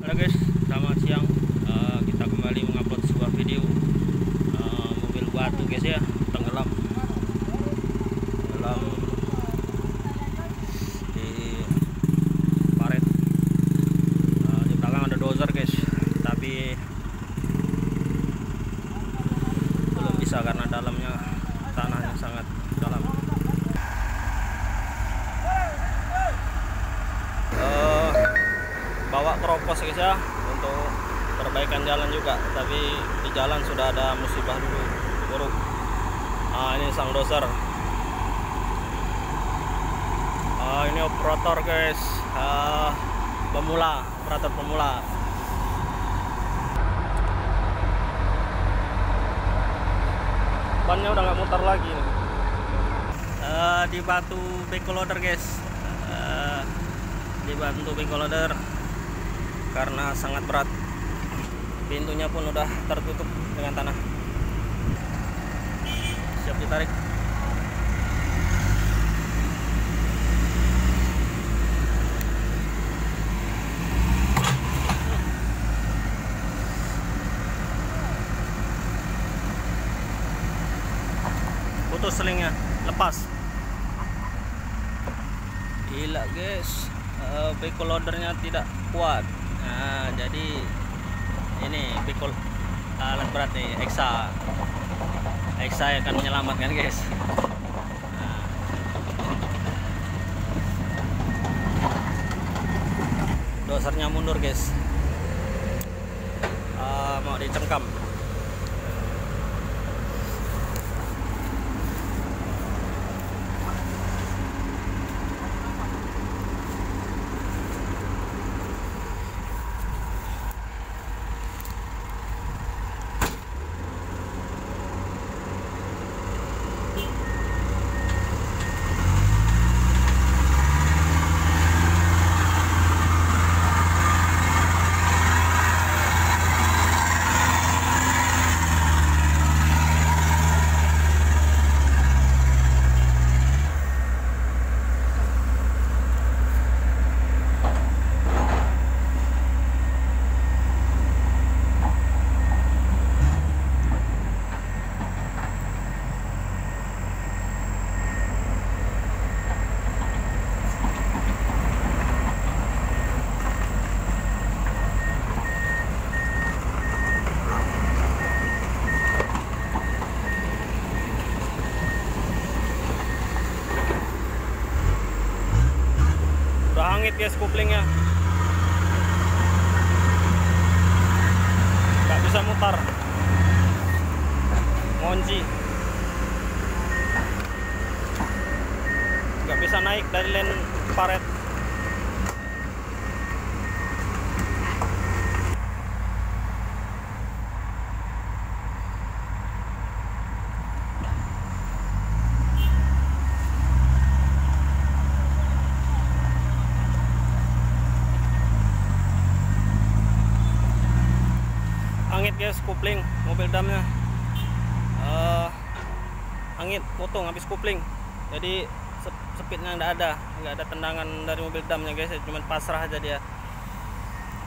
Halo guys, selamat siang. Eh, kita kembali mengupload sebuah video eh, mobil batu guys ya, tenggelam. Tenggelam di paret. Eh, di belakang ada dozer guys, tapi belum bisa karena dalamnya tanahnya sangat dalam. Eh, bawa keropos guys ya untuk perbaikan jalan juga. Tapi di jalan sudah ada musibah dulu buruk. Ah ini sang doser. Ah ini operator guys. Ah, pemula operator pemula. Bannya udah nggak muter lagi nih. Eh, di batu backloader guys. Eh, dibantu backloader karena sangat berat. Pintunya pun udah tertutup dengan tanah. Siap ditarik. Putus selingnya. Lepas. Gila guys. Uh, backloadernya tidak kuat nah jadi ini pikul alat berat nih Exa Exa yang akan menyelamatkan guys. Nah. dosernya mundur guys. Uh, mau dicengkam udah hangit guys kuplingnya. Nggak bisa mutar. Ngonci nggak bisa naik dari len paret angit guys kupling mobil damnya. Eh angit potong habis kupling. Jadi sep- speednya nggak ada. Nggak ada tendangan dari mobil damnya guys. Cuma pasrah aja dia